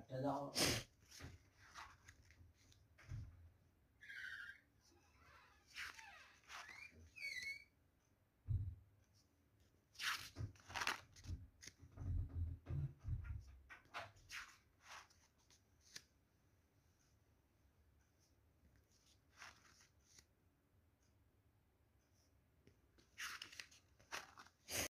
知道。